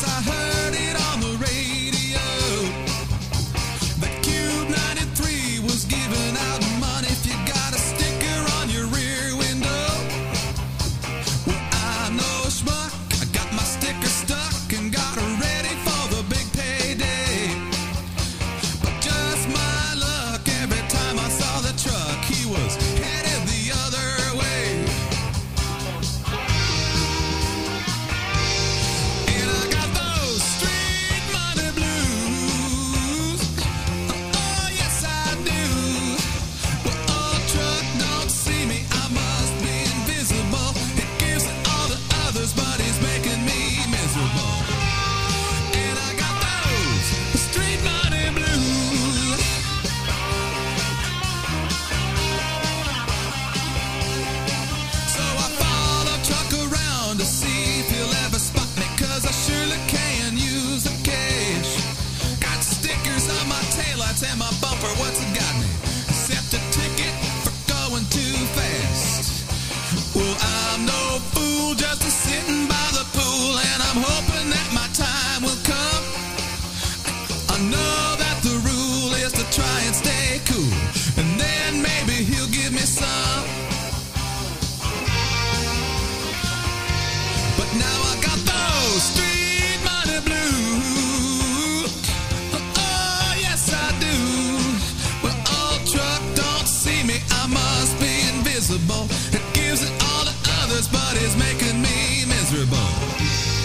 Cause I heard what's in my bumper, what's it got? must be invisible. It gives it all to others, but it's making me miserable.